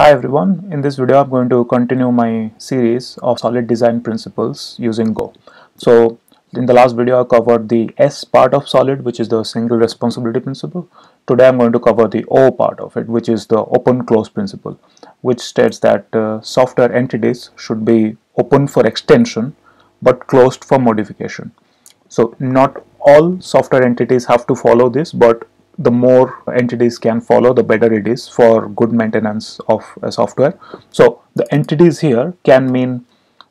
Hi everyone, in this video I'm going to continue my series of solid design principles using Go. So in the last video I covered the S part of solid which is the single responsibility principle. Today I'm going to cover the O part of it which is the open close principle which states that uh, software entities should be open for extension but closed for modification. So not all software entities have to follow this but the more entities can follow the better it is for good maintenance of a software. So the entities here can mean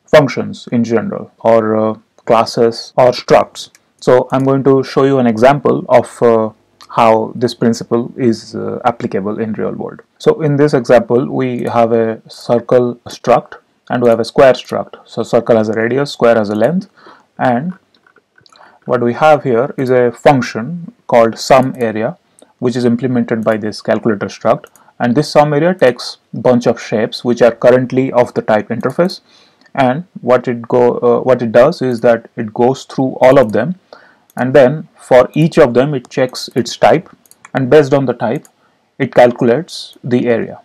functions in general or uh, classes or structs. So i'm going to show you an example of uh, how this principle is uh, applicable in real world. So in this example we have a circle struct and we have a square struct. So circle has a radius square has a length and what we have here is a function called sum area which is implemented by this calculator struct. And this sum area takes bunch of shapes which are currently of the type interface. And what it go uh, what it does is that it goes through all of them. And then for each of them it checks its type. And based on the type it calculates the area.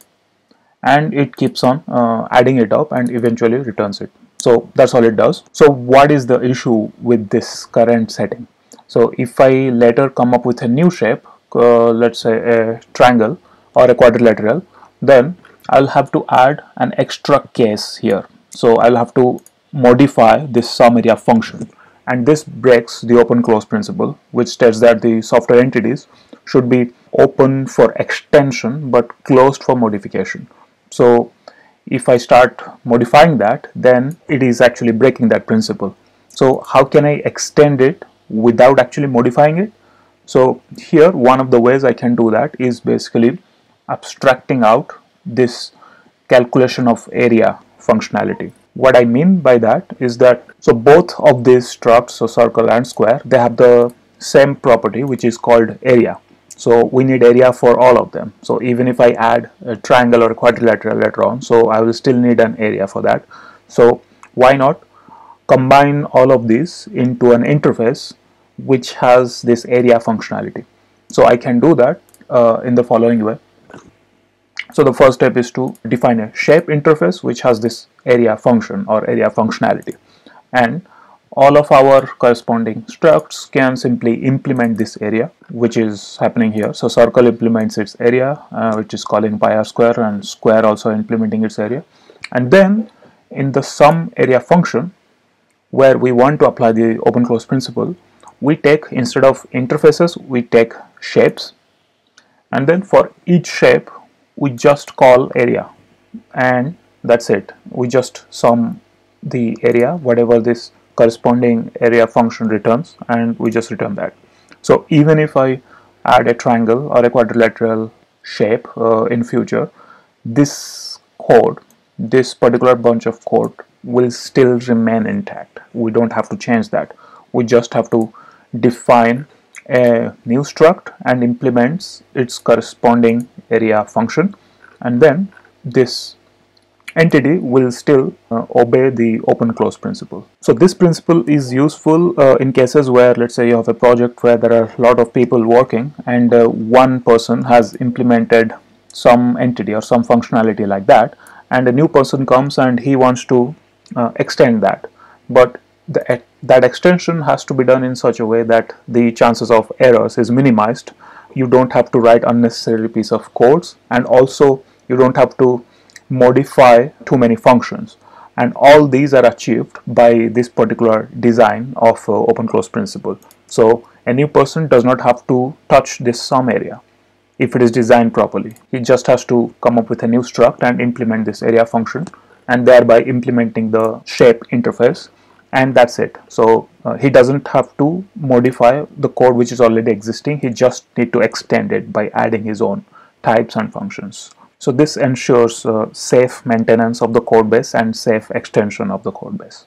And it keeps on uh, adding it up and eventually returns it so that's all it does. So what is the issue with this current setting? So if I later come up with a new shape uh, let's say a triangle or a quadrilateral then I'll have to add an extra case here. So I'll have to modify this sum area function. And this breaks the open close principle which states that the software entities should be open for extension but closed for modification. So if I start modifying that then it is actually breaking that principle so how can I extend it without actually modifying it so here one of the ways I can do that is basically abstracting out this calculation of area functionality. What I mean by that is that so both of these structs, so circle and square, they have the same property which is called area. So we need area for all of them. So even if I add a triangle or a quadrilateral later on, so I will still need an area for that. So why not combine all of these into an interface which has this area functionality. So I can do that uh, in the following way. So the first step is to define a shape interface which has this area function or area functionality and all of our corresponding structs can simply implement this area which is happening here. So circle implements its area uh, which is calling pi r square and square also implementing its area. And then in the sum area function where we want to apply the open close principle we take instead of interfaces we take shapes. And then for each shape we just call area. And that's it. We just sum the area whatever this corresponding area function returns and we just return that. So even if I add a triangle or a quadrilateral shape uh, in future this code this particular bunch of code will still remain intact. We don't have to change that. We just have to define a new struct and implements its corresponding area function and then this entity will still uh, obey the open close principle. So this principle is useful uh, in cases where let's say you have a project where there are a lot of people working and uh, one person has implemented some entity or some functionality like that and a new person comes and he wants to uh, extend that but the, that extension has to be done in such a way that the chances of errors is minimized you don't have to write unnecessary piece of codes and also you don't have to modify too many functions. And all these are achieved by this particular design of uh, open close principle. So a new person does not have to touch this sum area if it is designed properly. He just has to come up with a new struct and implement this area function and thereby implementing the shape interface and that's it. So uh, he doesn't have to modify the code which is already existing. He just need to extend it by adding his own types and functions so this ensures uh, safe maintenance of the code base and safe extension of the code base